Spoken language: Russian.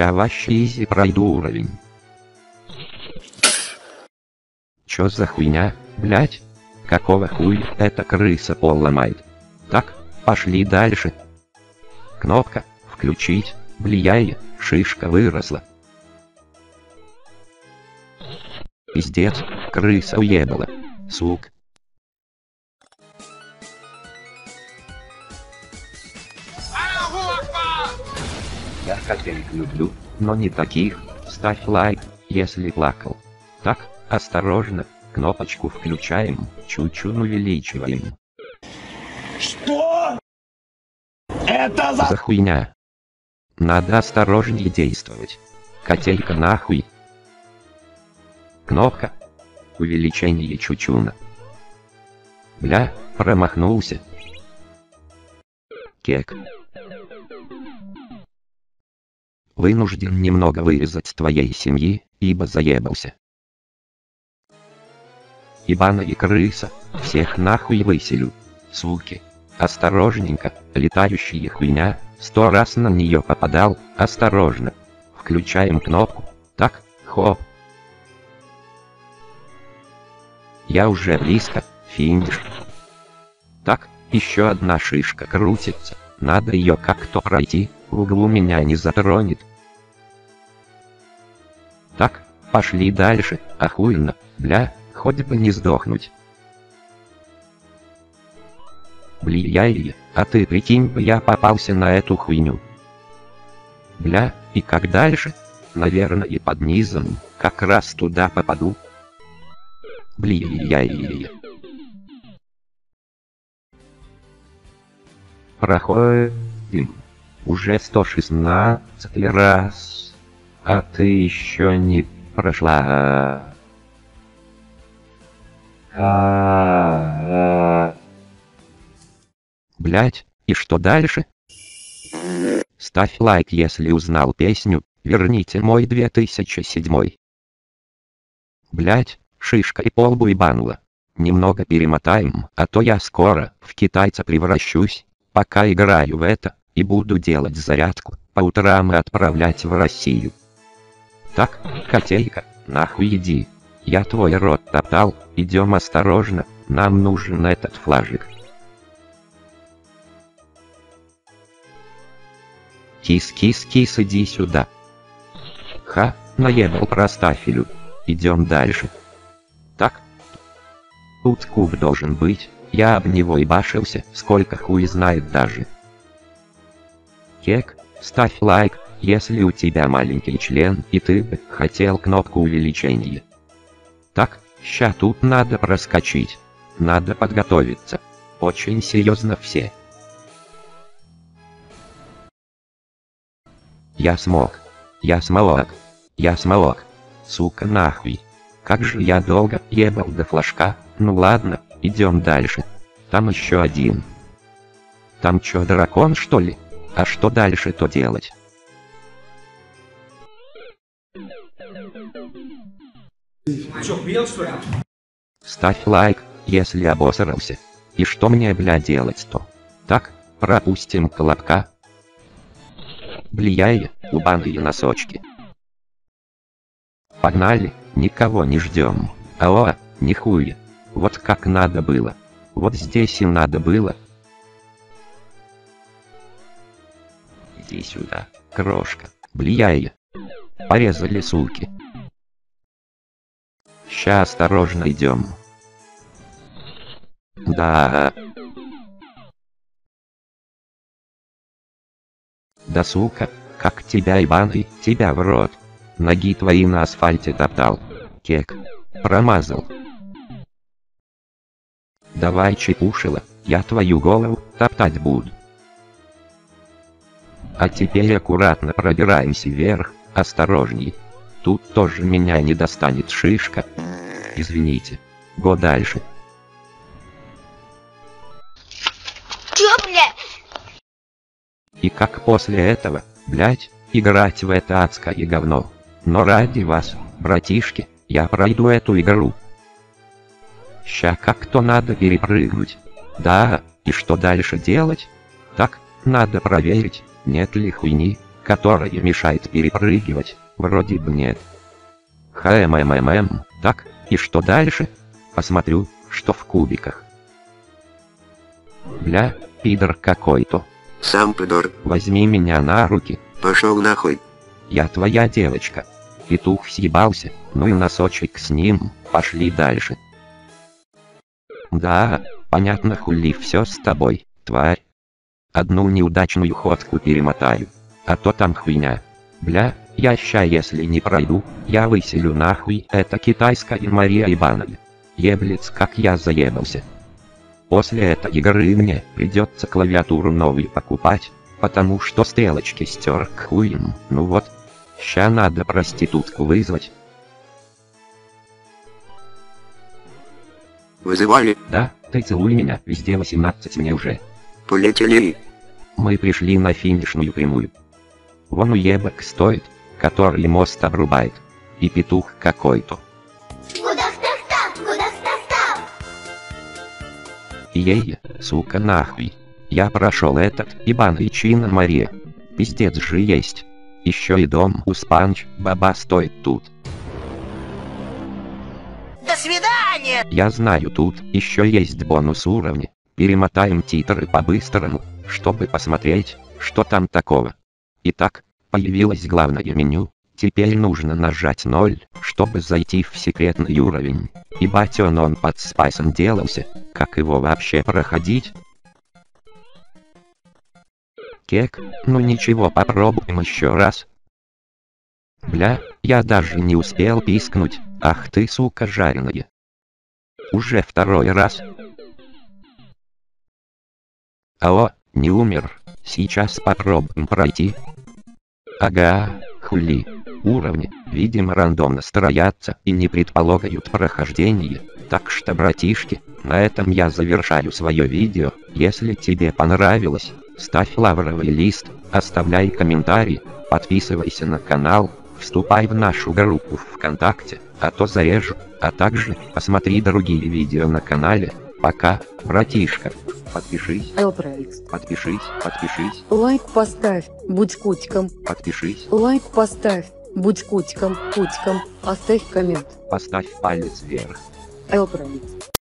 Ща вообще изи пройду уровень. Чё за хуйня, блять? Какого хуя эта крыса пол ломает? Так, пошли дальше. Кнопка «Включить», влияет, шишка выросла. Пиздец, крыса уебала. Сук. Я котей люблю, но не таких. Ставь лайк, если плакал. Так, осторожно, кнопочку включаем, чуть-чуть увеличиваем. Что? Это за... За хуйня. Надо осторожнее действовать. Котейка нахуй. Кнопка. Увеличение чучуна. Бля, промахнулся. Кек. Вынужден немного вырезать твоей семьи, ибо заебался. Ибана и крыса, всех нахуй выселю. Суки. Осторожненько, летающая хуйня, сто раз на нее попадал, осторожно. Включаем кнопку. Так, хоп. Я уже близко, финиш. Так, еще одна шишка крутится, надо ее как-то пройти, в углу меня не затронет. Так, пошли дальше, охуенно, бля, хоть бы не сдохнуть. Блин, а ты прикинь я попался на эту хуйню. Бля, и как дальше? Наверное и под низом, как раз туда попаду. Блин. Проходим. Уже 116 раз. А ты еще не прошла. А, -а. Блять, и что дальше? Ставь лайк, если узнал песню, верните мой 2007. Блять, шишка и полбу ебанула. Немного перемотаем, а то я скоро в китайца превращусь, пока играю в это, и буду делать зарядку, по утрам и отправлять в Россию. Так, котейка, нахуй иди. Я твой рот топтал, идем осторожно, нам нужен этот флажик. Кис-кис-кис, иди сюда. Ха, наебал простафилю. Идем дальше. Так. Тут куб должен быть, я об него и башился, сколько хуй знает даже. Кек, ставь лайк, если у тебя маленький член и ты бы хотел кнопку увеличения. Так, ща тут надо проскочить. Надо подготовиться. Очень серьезно все. Я смог. Я смолок. Я смолок. Сука нахуй. Как же я долго ебал до флажка. Ну ладно, идем дальше. Там еще один. Там чё, дракон что ли? А что дальше-то делать? Ставь лайк, если обосрался. И что мне, бля, делать-то? Так, пропустим колобка, Влияя, убаные носочки. Погнали, никого не ждем. Алло, нихуя. Вот как надо было. Вот здесь и надо было. Иди сюда, крошка, влияя. Порезали суки. Ща осторожно идем. Да. Да сука, как тебя ебаный, тебя в рот. Ноги твои на асфальте топтал. Кек. Промазал. Давай чепушила, я твою голову топтать буду. А теперь аккуратно пробираемся вверх, осторожней. Тут тоже меня не достанет шишка. Извините. Го дальше. Чё, бля? И как после этого, блять, играть в это адское говно. Но ради вас, братишки, я пройду эту игру. Ща как-то надо перепрыгнуть. Да, и что дальше делать? Так, надо проверить, нет ли хуйни, которое мешает перепрыгивать, вроде бы нет. ХМММ, так, и что дальше? Посмотрю, что в кубиках. Бля, пидор какой-то. Сам пидор. Возьми меня на руки. Пошел нахуй. Я твоя девочка. Петух съебался, ну и носочек с ним, пошли дальше. Да, понятно хули все с тобой, тварь. Одну неудачную ходку перемотаю, а то там хуйня. Бля, я ща если не пройду, я выселю нахуй, это китайская Мария Ивановна. Еблец как я заебался. После этой игры мне придется клавиатуру новую покупать, потому что стрелочки стер к хуям, ну вот. Ща надо проститутку вызвать. Вызывали. Да, ты целуй меня, везде 18 мне уже. Полетели. Мы пришли на финишную прямую. Вон уебок стоит, который мост обрубает. И петух какой-то. Ей, сука нахуй. Я прошел этот, ебаный чин Мария. Пиздец же есть. Еще и дом у Спанч, баба стоит тут. До свидания. Я знаю, тут еще есть бонус уровня. Перемотаем титры по-быстрому, чтобы посмотреть, что там такого. Итак, появилось главное меню. Теперь нужно нажать 0, чтобы зайти в секретный уровень. Ебать он он под спайсом делался, как его вообще проходить? Кек, ну ничего попробуем еще раз. Бля, я даже не успел пискнуть, ах ты сука жареная. Уже второй раз. Алло, не умер, сейчас попробуем пройти. Ага, хули. Уровни, видимо рандомно строятся и не предполагают прохождение. Так что, братишки, на этом я завершаю свое видео. Если тебе понравилось, ставь лавровый лист, оставляй комментарий, подписывайся на канал, вступай в нашу группу ВКонтакте, а то зарежу, а также посмотри другие видео на канале. Пока, братишка. Подпишись, Элпроикс. подпишись, подпишись, Лайк поставь, будь котиком. подпишись, Лайк поставь, будь котиком, котиком. Оставь коммент. поставь палец вверх. Элпроикс.